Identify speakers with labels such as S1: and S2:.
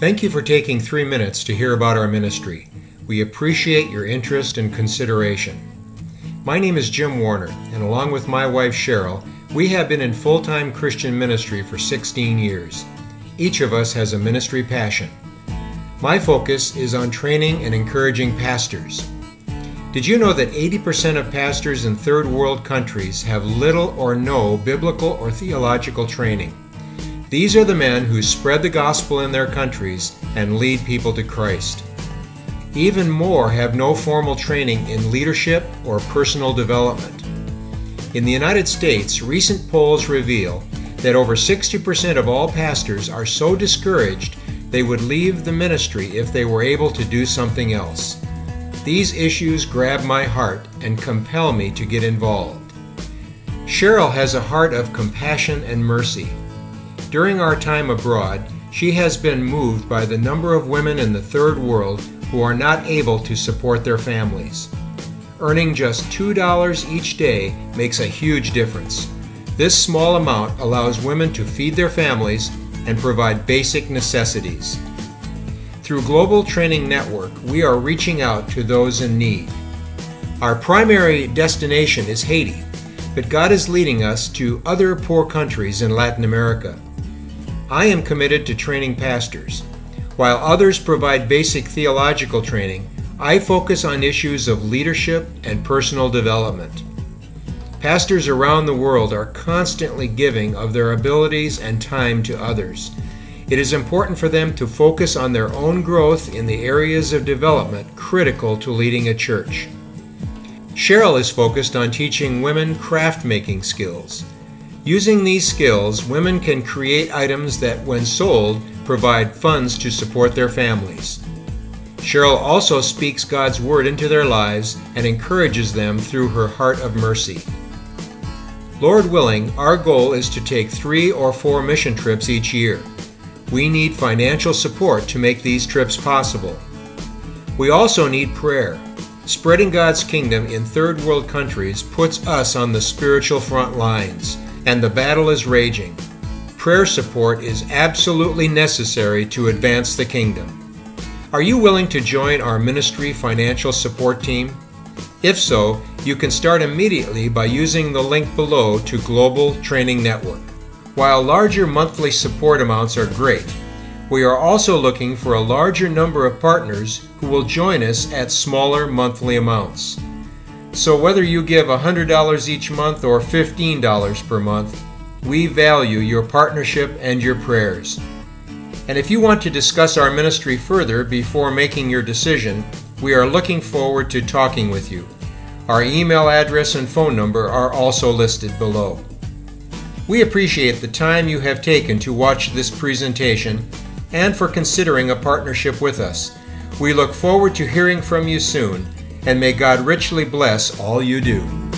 S1: Thank you for taking three minutes to hear about our ministry. We appreciate your interest and consideration. My name is Jim Warner, and along with my wife Cheryl, we have been in full time Christian ministry for 16 years. Each of us has a ministry passion. My focus is on training and encouraging pastors. Did you know that 80% of pastors in third world countries have little or no biblical or theological training? These are the men who spread the gospel in their countries and lead people to Christ. Even more have no formal training in leadership or personal development. In the United States, recent polls reveal that over 60% of all pastors are so discouraged they would leave the ministry if they were able to do something else. These issues grab my heart and compel me to get involved. Cheryl has a heart of compassion and mercy. During our time abroad, she has been moved by the number of women in the third world who are not able to support their families. Earning just $2 each day makes a huge difference. This small amount allows women to feed their families and provide basic necessities. Through Global Training Network, we are reaching out to those in need. Our primary destination is Haiti, but God is leading us to other poor countries in Latin America. I am committed to training pastors. While others provide basic theological training, I focus on issues of leadership and personal development. Pastors around the world are constantly giving of their abilities and time to others. It is important for them to focus on their own growth in the areas of development critical to leading a church. Cheryl is focused on teaching women craft making skills. Using these skills, women can create items that, when sold, provide funds to support their families. Cheryl also speaks God's Word into their lives and encourages them through her heart of mercy. Lord willing, our goal is to take three or four mission trips each year. We need financial support to make these trips possible. We also need prayer. Spreading God's kingdom in third world countries puts us on the spiritual front lines and the battle is raging. Prayer support is absolutely necessary to advance the kingdom. Are you willing to join our ministry financial support team? If so, you can start immediately by using the link below to Global Training Network. While larger monthly support amounts are great, we are also looking for a larger number of partners who will join us at smaller monthly amounts. So whether you give $100 each month or $15 per month, we value your partnership and your prayers. And if you want to discuss our ministry further before making your decision, we are looking forward to talking with you. Our email address and phone number are also listed below. We appreciate the time you have taken to watch this presentation and for considering a partnership with us. We look forward to hearing from you soon and may God richly bless all you do.